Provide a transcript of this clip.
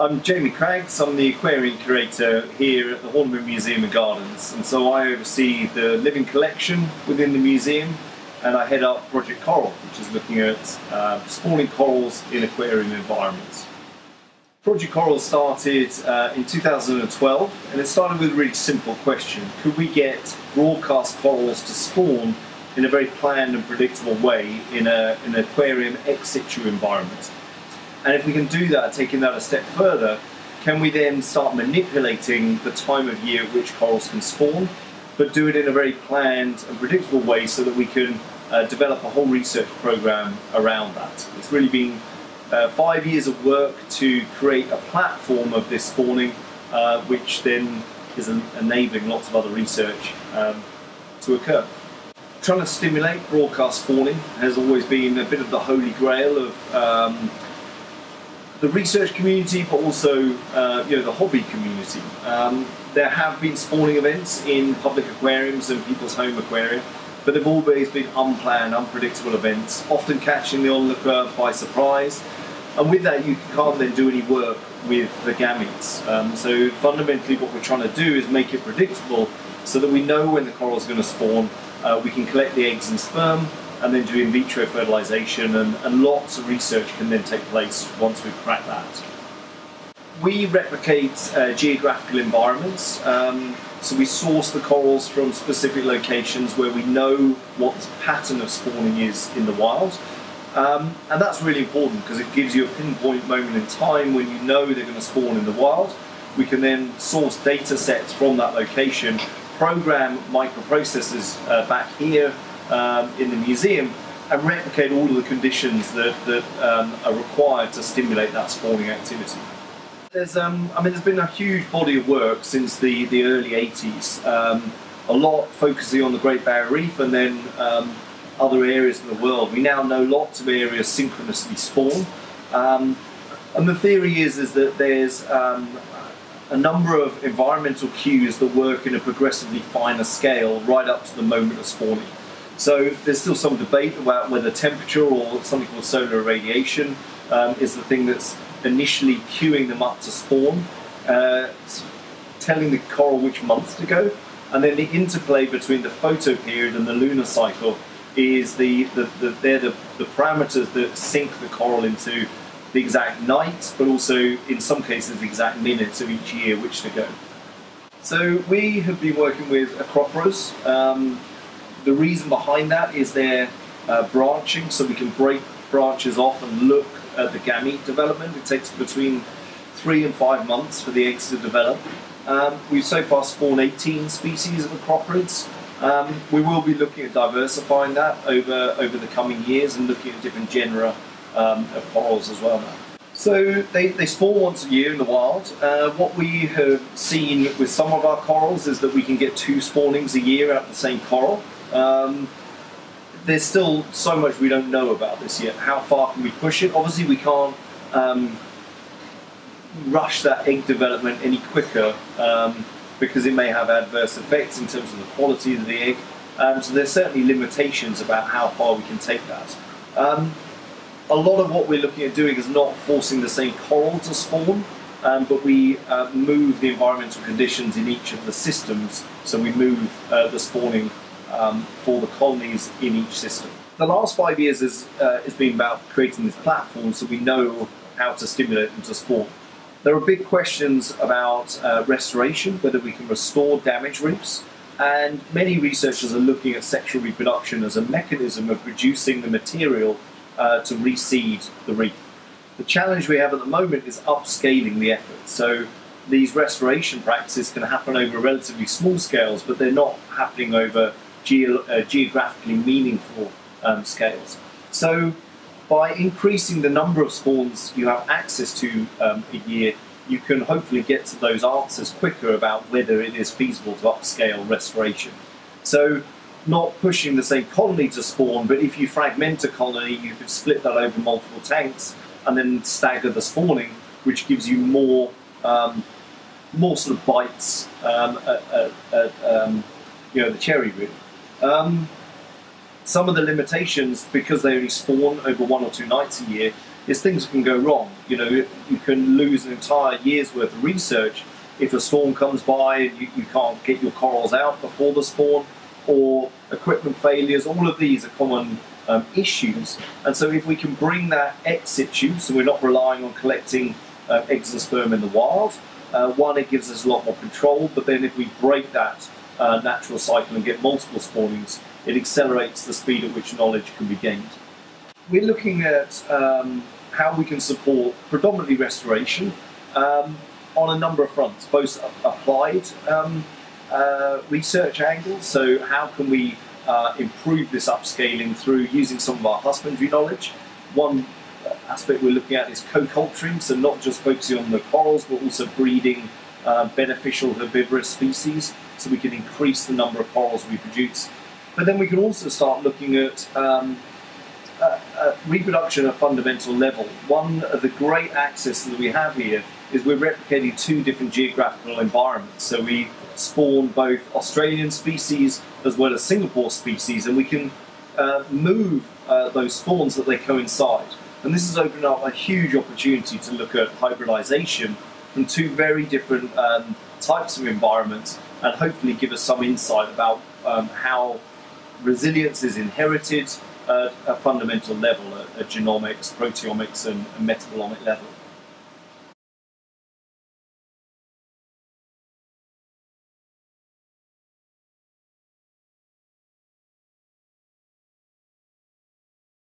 I'm Jamie Craggs, I'm the aquarium curator here at the Horniman Museum and Gardens and so I oversee the living collection within the museum and I head up Project Coral which is looking at uh, spawning corals in aquarium environments. Project Coral started uh, in 2012 and it started with a really simple question. Could we get broadcast corals to spawn in a very planned and predictable way in, a, in an aquarium ex situ environment? And if we can do that, taking that a step further, can we then start manipulating the time of year which corals can spawn, but do it in a very planned and predictable way so that we can uh, develop a whole research program around that. It's really been uh, five years of work to create a platform of this spawning, uh, which then is enabling lots of other research um, to occur. Trying to stimulate broadcast spawning has always been a bit of the holy grail of um, the research community, but also uh, you know the hobby community. Um, there have been spawning events in public aquariums and people's home aquaria, but they've always been unplanned, unpredictable events, often catching the onlooker by surprise. And with that, you can't then do any work with the gametes. Um, so fundamentally, what we're trying to do is make it predictable, so that we know when the coral is going to spawn. Uh, we can collect the eggs and sperm, and then do in vitro fertilization, and, and lots of research can then take place once we've cracked that. We replicate uh, geographical environments, um, so we source the corals from specific locations where we know what the pattern of spawning is in the wild. Um, and that's really important because it gives you a pinpoint moment in time when you know they're going to spawn in the wild. We can then source data sets from that location, program microprocessors uh, back here um, in the museum and replicate all of the conditions that, that um, are required to stimulate that spawning activity. There's, um, I mean, there's been a huge body of work since the, the early 80s. Um, a lot focusing on the Great Barrier Reef and then um, other areas of the world. We now know lots of areas synchronously spawn. Um, and the theory is, is that there's a number of environmental cues that work in a progressively finer scale right up to the moment of spawning. So there's still some debate about whether temperature or something called solar irradiation um, is the thing that's initially cueing them up to spawn, uh, telling the coral which month to go, and then the interplay between the photo period and the lunar cycle is the, the, the they're the, the parameters that sync the coral into the exact night, but also in some cases the exact minutes of each year which to go. So we have been working with Acroporas. Um, the reason behind that is their uh, branching, so we can break branches off and look at the gamete development. It takes between three and five months for the eggs to develop. Um, we've so far spawned 18 species of acroporids. Um, we will be looking at diversifying that over, over the coming years and looking at different genera um, of corals as well. So they, they spawn once a year in the wild. Uh, what we have seen with some of our corals is that we can get two spawnings a year out of the same coral. Um, there's still so much we don't know about this yet. How far can we push it? Obviously, we can't um, rush that egg development any quicker um, because it may have adverse effects in terms of the quality of the egg. Um, so there's certainly limitations about how far we can take that. Um, a lot of what we're looking at doing is not forcing the same coral to spawn, um, but we uh, move the environmental conditions in each of the systems. So we move uh, the spawning um, for the colonies in each system. The last five years has, uh, has been about creating this platform so we know how to stimulate them to spawn. There are big questions about uh, restoration, whether we can restore damaged reefs, and many researchers are looking at sexual reproduction as a mechanism of reducing the material uh, to reseed the reef. The challenge we have at the moment is upscaling the effort. So these restoration practices can happen over relatively small scales, but they're not happening over uh, geographically meaningful um, scales. So by increasing the number of spawns you have access to um, a year, you can hopefully get to those answers quicker about whether it is feasible to upscale restoration. So not pushing the same colony to spawn, but if you fragment a colony, you could split that over multiple tanks and then stagger the spawning, which gives you more um, more sort of bites um, at, at, at um, you know the cherry root. Um, some of the limitations, because they only spawn over one or two nights a year, is things can go wrong. You know, you can lose an entire year's worth of research if a storm comes by and you, you can't get your corals out before the spawn, or equipment failures. All of these are common um, issues. And so, if we can bring that ex situ, so we're not relying on collecting uh, eggs and sperm in the wild, uh, one, it gives us a lot more control, but then if we break that uh, natural cycle and get multiple spawnings, it accelerates the speed at which knowledge can be gained. We're looking at um, how we can support predominantly restoration um, on a number of fronts, both applied um, uh, research angles, so how can we uh, improve this upscaling through using some of our husbandry knowledge. One aspect we're looking at is co-culturing, so not just focusing on the corals, but also breeding uh, beneficial herbivorous species, so we can increase the number of corals we produce. But then we can also start looking at um, uh, uh, reproduction at a fundamental level. One of the great access that we have here is we're replicating two different geographical environments. So we spawn both Australian species as well as Singapore species, and we can uh, move uh, those spawns that they coincide. And this has opened up a huge opportunity to look at hybridization from two very different um, types of environments and hopefully give us some insight about um, how resilience is inherited at a fundamental level, at, at genomics, proteomics, and, and metabolomic level.